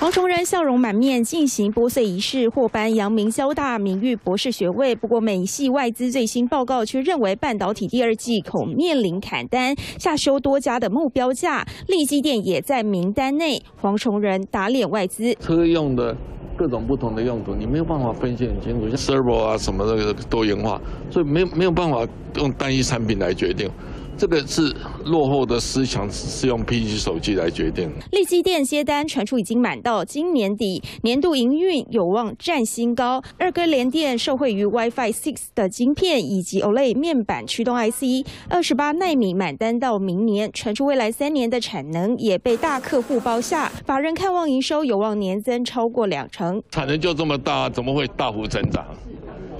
黄崇仁笑容满面进行拨穗仪式，获颁阳明交大名誉博士学位。不过，美系外资最新报告却认为，半导体第二季恐面临砍单，下修多家的目标价。立基电也在名单内。黄崇仁打脸外资，车用的各种不同的用途，你没有办法分析很清楚，像 servo 啊什么的多元化，所以没有没有办法用单一产品来决定。这个是落后的思想，是用 PC 手机来决定。立基电接单传出已经满到今年底，年度营运有望占新高。二哥联电受惠于 WiFi Six 的晶片以及 OLED 面板驱动 IC，二十八纳米满单到明年，传出未来三年的产能也被大客户包下。法人看望营收有望年增超过两成。产能就这么大，怎么会大幅增长？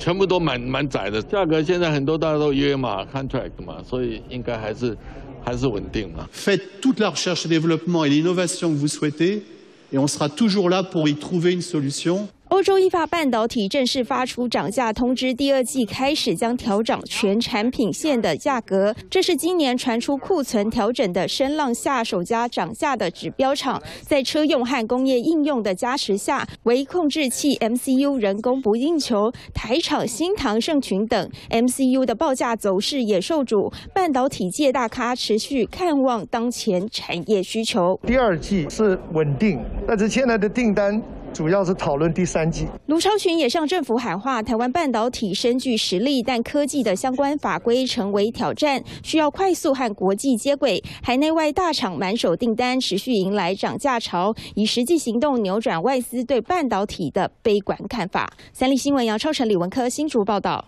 全部都蛮蛮窄的，价格现在很多大家都约嘛，contract 嘛，所以应该 还是还是稳定嘛。Faites toute la recherche et développement et l'innovation que vous souhaitez, et on sera toujours là pour y trouver une solution. 欧洲一发半导体正式发出涨价通知，第二季开始将调整全产品线的价格。这是今年传出库存调整的声浪下首家涨价的指标厂，在车用和工业应用的加持下，微控制器 MCU 人工不应求，台厂新唐盛群等 MCU 的报价走势也受阻。半导体界大咖持续看望当前产业需求。第二季是稳定，但是现在的订单。主要是讨论第三季。卢超群也向政府喊话：台湾半导体身具实力，但科技的相关法规成为挑战，需要快速和国际接轨。海内外大厂满手订单，持续迎来涨价潮，以实际行动扭转外资对半导体的悲观看法。三立新闻杨超成、李文科新竹报道。